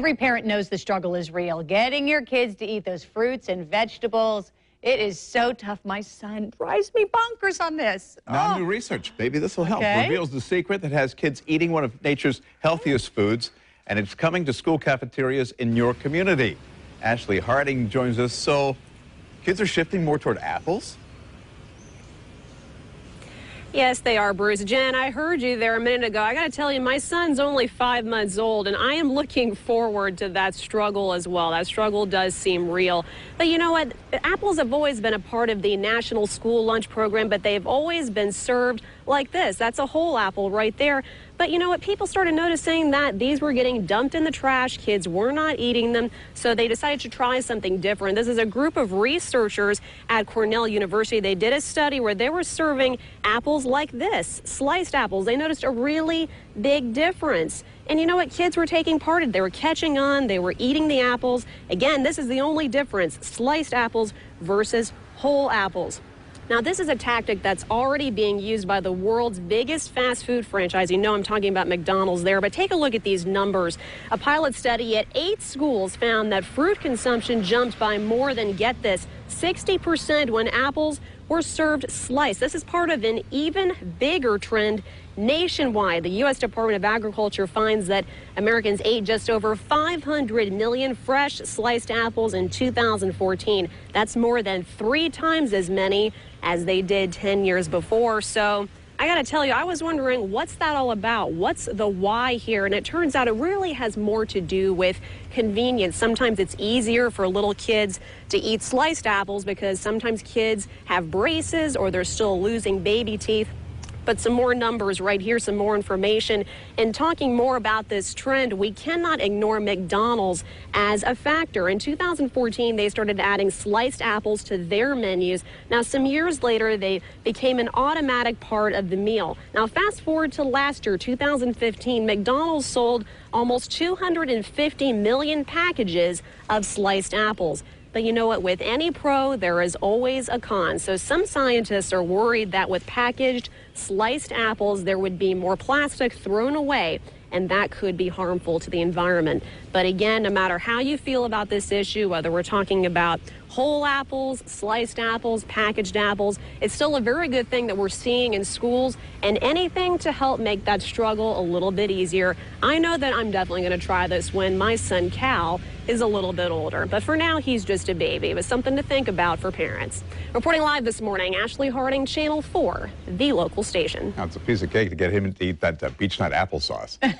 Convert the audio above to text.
Every parent knows the struggle is real. Getting your kids to eat those fruits and vegetables, it is so tough. My son drives me bonkers on this. Now, Oh. new research, maybe this will help, Okay. reveals the secret that has kids eating one of nature's healthiest foods, and it's coming to school cafeterias in your community. Ashley Harding joins us. So, kids are shifting more toward apples? Yes, they are, Bruce. Jen, I heard you there a minute ago. I got to tell you, my son's only five months old, and I am looking forward to that struggle as well. That struggle does seem real. But you know what? Apples have always been a part of the National School Lunch Program, but they've always been served like this. That's a whole apple right there. But you know what? People started noticing that these were getting dumped in the trash. Kids were not eating them, so they decided to try something different. This is a group of researchers at Cornell University. They did a study where they were serving apples like this, sliced apples. They noticed a really big difference. And you know what? Kids were taking part in. They were catching on. They were eating the apples. Again, this is the only difference, sliced apples versus whole apples. Now, this is a tactic that's already being used by the world's biggest fast food franchise. You know, I'm talking about McDonald's there, but take a look at these numbers. A pilot study at eight schools found that fruit consumption jumped by more than, get this, 60% when apples were served sliced. This is part of an even bigger trend nationwide. The U.S. Department of Agriculture finds that Americans ate just over 500 million fresh sliced apples in 2014. That's more than three times as many as they did 10 years before. So I got to tell you, I was wondering what's that all about? What's the why here? And it turns out it really has more to do with convenience. Sometimes it's easier for little kids to eat sliced apples because sometimes kids have braces or they're still losing baby teeth but some more numbers right here, some more information. And talking more about this trend, we cannot ignore McDonald's as a factor. In 2014, they started adding sliced apples to their menus. Now, some years later, they became an automatic part of the meal. Now, fast forward to last year, 2015, McDonald's sold almost 250 million packages of sliced apples. But you know what? With any pro, there is always a con. So some scientists are worried that with packaged sliced apples, there would be more plastic thrown away, and that could be harmful to the environment. But again, no matter how you feel about this issue, whether we're talking about whole apples, sliced apples, packaged apples, it's still a very good thing that we're seeing in schools and anything to help make that struggle a little bit easier. I know that I'm definitely going to try this when my son Cal is a little bit older, but for now he's just a baby. But something to think about for parents. Reporting live this morning, Ashley Harding, Channel 4, the local station. Now, it's a piece of cake to get him to eat that uh, Beech-Nut applesauce.